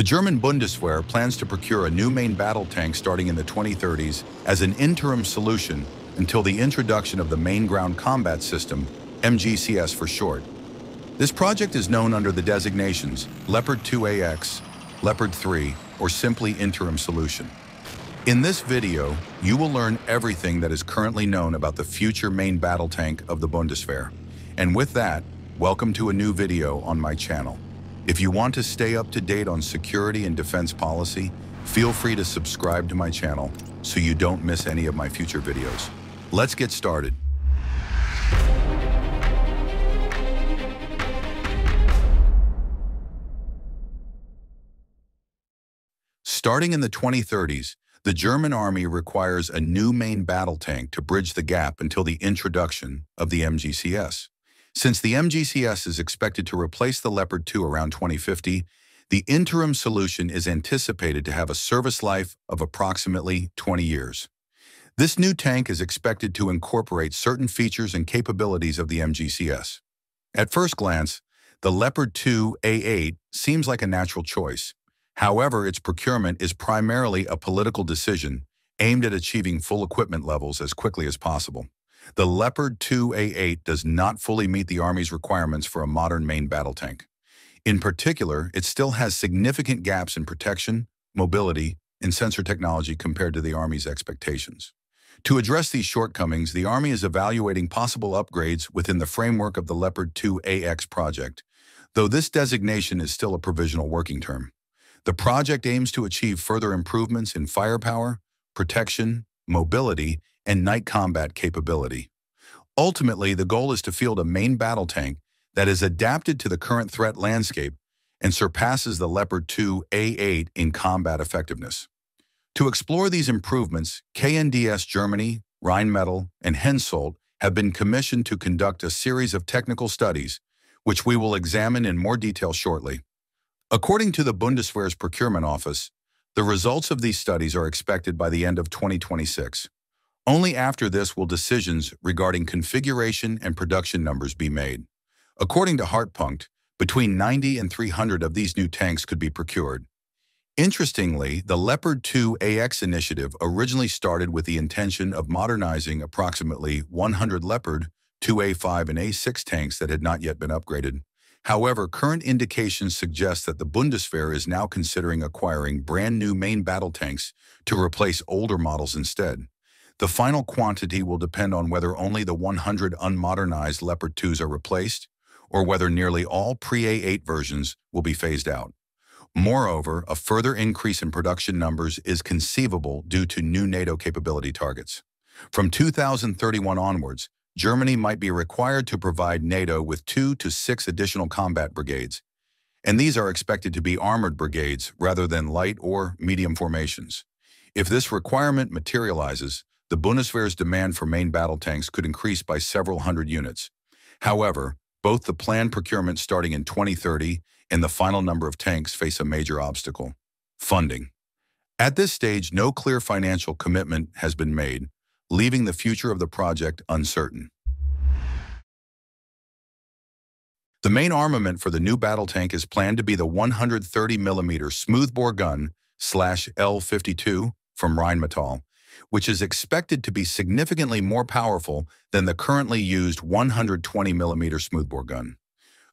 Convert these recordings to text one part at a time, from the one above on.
The German Bundeswehr plans to procure a new main battle tank starting in the 2030s as an interim solution until the introduction of the Main Ground Combat System, MGCS for short. This project is known under the designations Leopard 2AX, Leopard 3, or simply Interim Solution. In this video, you will learn everything that is currently known about the future main battle tank of the Bundeswehr. And with that, welcome to a new video on my channel. If you want to stay up to date on security and defense policy, feel free to subscribe to my channel so you don't miss any of my future videos. Let's get started. Starting in the 2030s, the German army requires a new main battle tank to bridge the gap until the introduction of the MGCS. Since the MGCS is expected to replace the Leopard 2 around 2050, the interim solution is anticipated to have a service life of approximately 20 years. This new tank is expected to incorporate certain features and capabilities of the MGCS. At first glance, the Leopard 2 A8 seems like a natural choice. However, its procurement is primarily a political decision aimed at achieving full equipment levels as quickly as possible. The Leopard 2A8 does not fully meet the Army's requirements for a modern main battle tank. In particular, it still has significant gaps in protection, mobility, and sensor technology compared to the Army's expectations. To address these shortcomings, the Army is evaluating possible upgrades within the framework of the Leopard 2AX project, though this designation is still a provisional working term. The project aims to achieve further improvements in firepower, protection, mobility, and night combat capability. Ultimately, the goal is to field a main battle tank that is adapted to the current threat landscape and surpasses the Leopard 2 A8 in combat effectiveness. To explore these improvements, KNDS Germany, Rheinmetall, and Hensoldt have been commissioned to conduct a series of technical studies, which we will examine in more detail shortly. According to the Bundeswehr's procurement office, the results of these studies are expected by the end of 2026. Only after this will decisions regarding configuration and production numbers be made. According to Hartpunkt, between 90 and 300 of these new tanks could be procured. Interestingly, the Leopard 2 AX initiative originally started with the intention of modernizing approximately 100 Leopard 2A5 and A6 tanks that had not yet been upgraded. However, current indications suggest that the Bundeswehr is now considering acquiring brand new main battle tanks to replace older models instead. The final quantity will depend on whether only the 100 unmodernized Leopard 2s are replaced or whether nearly all pre-A8 versions will be phased out. Moreover, a further increase in production numbers is conceivable due to new NATO capability targets. From 2031 onwards, Germany might be required to provide NATO with two to six additional combat brigades, and these are expected to be armored brigades rather than light or medium formations. If this requirement materializes, the Bundeswehr's demand for main battle tanks could increase by several hundred units. However, both the planned procurement starting in 2030 and the final number of tanks face a major obstacle, funding. At this stage, no clear financial commitment has been made, leaving the future of the project uncertain. The main armament for the new battle tank is planned to be the 130mm smoothbore gun slash L52 from Rheinmetall, which is expected to be significantly more powerful than the currently used 120mm smoothbore gun.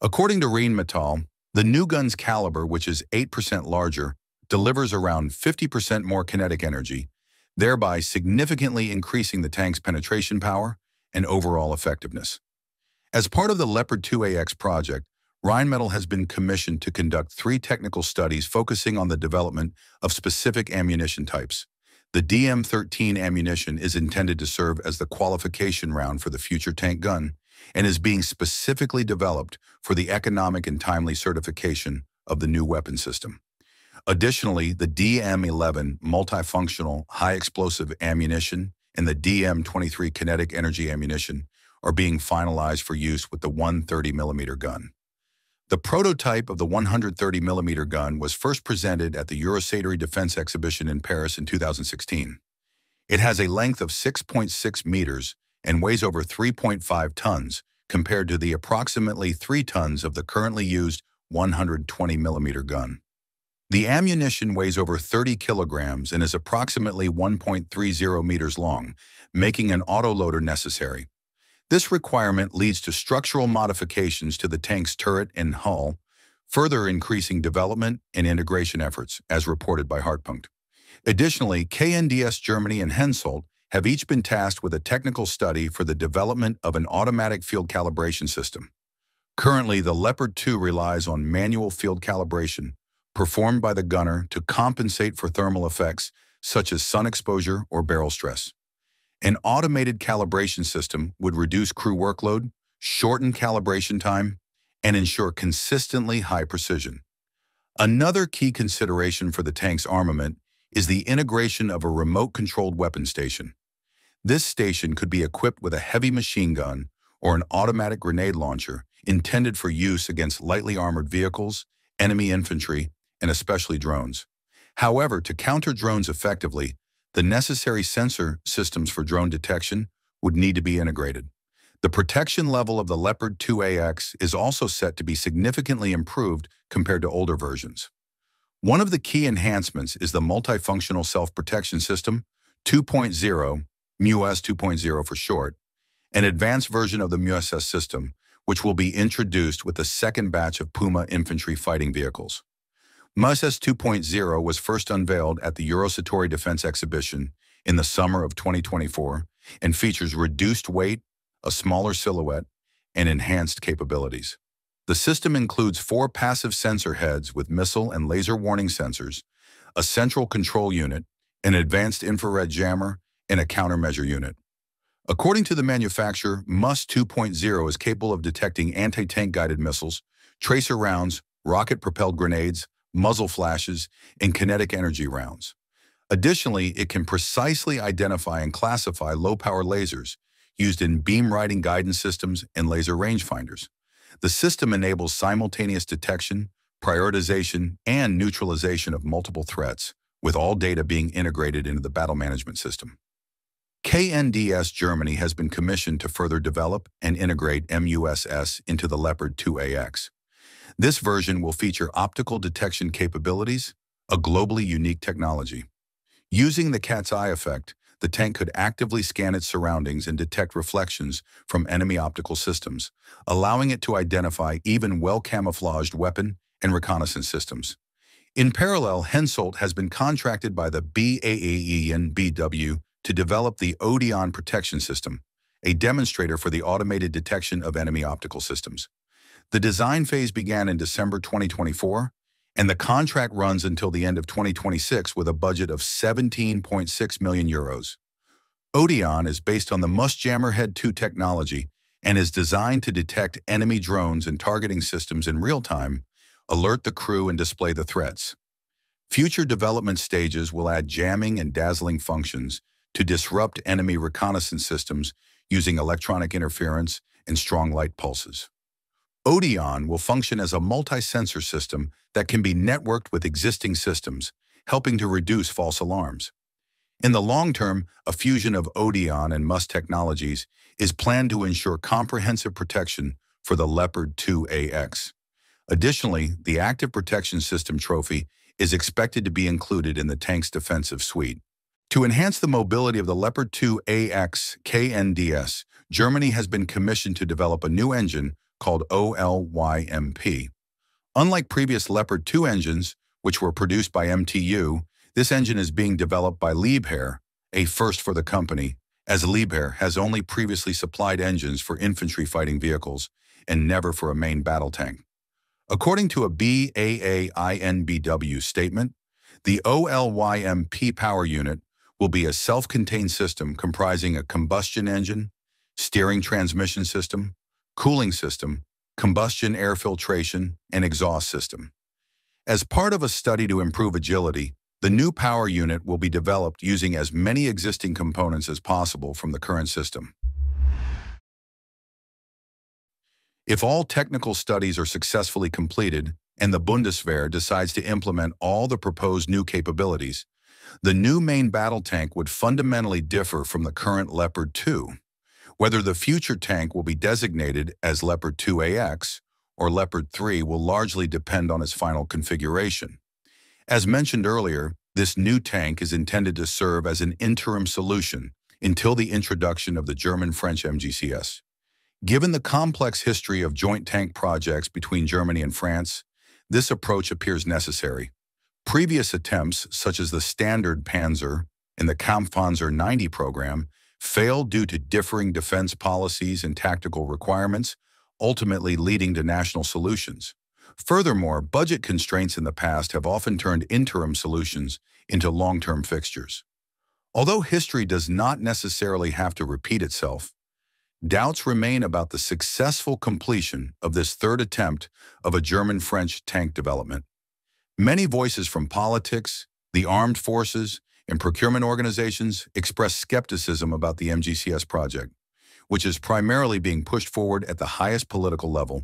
According to Rheinmetall, the new gun's caliber, which is 8% larger, delivers around 50% more kinetic energy thereby significantly increasing the tank's penetration power and overall effectiveness. As part of the Leopard 2AX project, Rheinmetall has been commissioned to conduct three technical studies focusing on the development of specific ammunition types. The DM-13 ammunition is intended to serve as the qualification round for the future tank gun and is being specifically developed for the economic and timely certification of the new weapon system. Additionally, the DM-11 multifunctional high-explosive ammunition and the DM-23 kinetic energy ammunition are being finalized for use with the 130mm gun. The prototype of the 130mm gun was first presented at the Eurosatory Defense Exhibition in Paris in 2016. It has a length of 6.6 meters and weighs over 3.5 tons compared to the approximately 3 tons of the currently used 120mm gun. The ammunition weighs over 30 kilograms and is approximately 1.30 meters long, making an autoloader necessary. This requirement leads to structural modifications to the tank's turret and hull, further increasing development and integration efforts, as reported by Hartpunkt. Additionally, KNDS Germany and Hensoldt have each been tasked with a technical study for the development of an automatic field calibration system. Currently, the Leopard 2 relies on manual field calibration performed by the gunner to compensate for thermal effects such as sun exposure or barrel stress. An automated calibration system would reduce crew workload, shorten calibration time, and ensure consistently high precision. Another key consideration for the tank's armament is the integration of a remote-controlled weapon station. This station could be equipped with a heavy machine gun or an automatic grenade launcher intended for use against lightly armored vehicles, enemy infantry, and especially drones. However, to counter drones effectively, the necessary sensor systems for drone detection would need to be integrated. The protection level of the Leopard 2AX is also set to be significantly improved compared to older versions. One of the key enhancements is the Multifunctional Self-Protection System 2.0, MUSS 2.0 for short, an advanced version of the MUSS system, which will be introduced with the second batch of Puma infantry fighting vehicles. MUSS 2.0 was first unveiled at the Eurosatory Defense Exhibition in the summer of 2024 and features reduced weight, a smaller silhouette, and enhanced capabilities. The system includes four passive sensor heads with missile and laser warning sensors, a central control unit, an advanced infrared jammer, and a countermeasure unit. According to the manufacturer, MUSS 2.0 is capable of detecting anti-tank guided missiles, tracer rounds, rocket-propelled grenades, muzzle flashes, and kinetic energy rounds. Additionally, it can precisely identify and classify low-power lasers used in beam riding guidance systems and laser rangefinders. The system enables simultaneous detection, prioritization, and neutralization of multiple threats, with all data being integrated into the battle management system. KNDS Germany has been commissioned to further develop and integrate MUSS into the Leopard 2AX. This version will feature optical detection capabilities, a globally unique technology. Using the cat's eye effect, the tank could actively scan its surroundings and detect reflections from enemy optical systems, allowing it to identify even well-camouflaged weapon and reconnaissance systems. In parallel, Hensoldt has been contracted by the BAAINBW to develop the ODAEON Protection System, a demonstrator for the automated detection of enemy optical systems. The design phase began in December 2024 and the contract runs until the end of 2026 with a budget of 17.6 million euros. ODAEON is based on the MUSS jammer head 2 technology and is designed to detect enemy drones and targeting systems in real time, alert the crew and display the threats. Future development stages will add jamming and dazzling functions to disrupt enemy reconnaissance systems using electronic interference and strong light pulses. ODAEON will function as a multi-sensor system that can be networked with existing systems, helping to reduce false alarms. In the long term, a fusion of ODAEON and MUSS technologies is planned to ensure comprehensive protection for the Leopard 2AX. Additionally, the Active Protection System trophy is expected to be included in the tank's defensive suite. To enhance the mobility of the Leopard 2AX KNDS, Germany has been commissioned to develop a new engine called OLYMP. Unlike previous Leopard 2 engines, which were produced by MTU, this engine is being developed by Liebherr, a first for the company, as Liebherr has only previously supplied engines for infantry fighting vehicles and never for a main battle tank. According to a BAAINBW statement, the OLYMP power unit will be a self-contained system comprising a combustion engine, steering transmission system, cooling system, combustion air filtration, and exhaust system. As part of a study to improve agility, the new power unit will be developed using as many existing components as possible from the current system. If all technical studies are successfully completed and the Bundeswehr decides to implement all the proposed new capabilities, the new main battle tank would fundamentally differ from the current Leopard 2. Whether the future tank will be designated as Leopard 2AX or Leopard 3 will largely depend on its final configuration. As mentioned earlier, this new tank is intended to serve as an interim solution until the introduction of the German-French MGCS. Given the complex history of joint tank projects between Germany and France, this approach appears necessary. Previous attempts, such as the Standard Panzer and the Kampfpanzer 90 program, failed due to differing defense policies and tactical requirements, ultimately leading to national solutions. Furthermore, budget constraints in the past have often turned interim solutions into long-term fixtures. Although history does not necessarily have to repeat itself, doubts remain about the successful completion of this third attempt of a German-French tank development. Many voices from politics, the armed forces, and procurement organizations express skepticism about the MGCS project, which is primarily being pushed forward at the highest political level,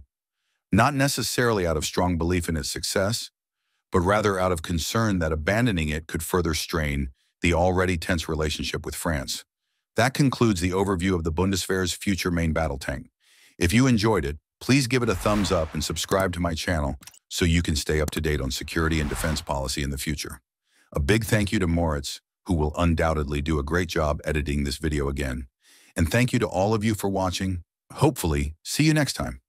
not necessarily out of strong belief in its success, but rather out of concern that abandoning it could further strain the already tense relationship with France. That concludes the overview of the Bundeswehr's future main battle tank. If you enjoyed it, please give it a thumbs up and subscribe to my channel so you can stay up to date on security and defense policy in the future. A big thank you to Moritz, who will undoubtedly do a great job editing this video again. And thank you to all of you for watching. Hopefully, see you next time.